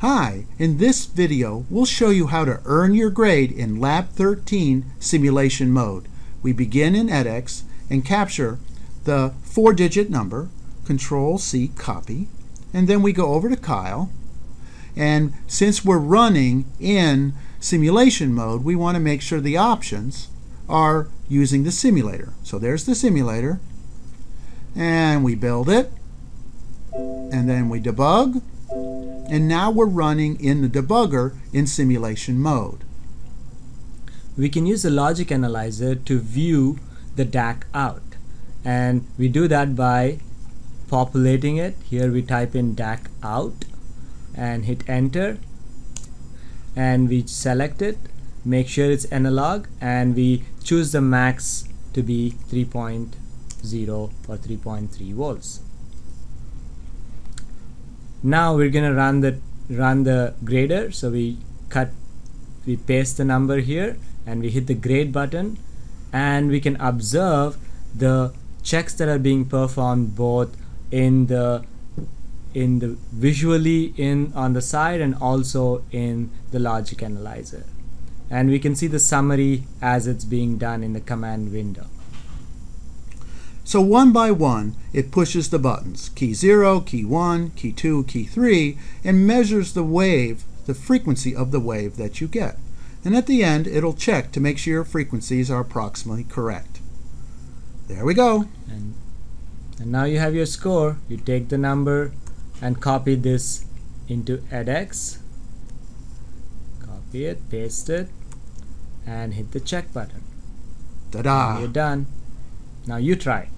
Hi, in this video we'll show you how to earn your grade in Lab 13 simulation mode. We begin in edX and capture the four-digit number, Control C copy, and then we go over to Keil. And since we're running in simulation mode, we want to make sure the options are using the simulator. So there's the simulator, and we build it, and then we debug, and now we're running in the debugger in simulation mode. We can use the logic analyzer to view the DAC out. And we do that by populating it. Here we type in DAC out and hit enter. And we select it make sure it's analog and we choose the max to be 3.0 or 3.3 volts now we're gonna run the run the grader. So we cut we paste the number here and we hit the grade button. And we can observe the checks that are being performed both in the in the visually in on the side and also in the logic analyzer. And we can see the summary as it's being done in the command window so one by one, it pushes the buttons, key 0, key 1, key 2, key 3, and measures the wave, the frequency of the wave that you get. And at the end, it'll check to make sure your frequencies are approximately correct. There we go. And, and now you have your score. You take the number and copy this into edX. Copy it, paste it, and hit the check button. Ta-da! You're done. Now you try.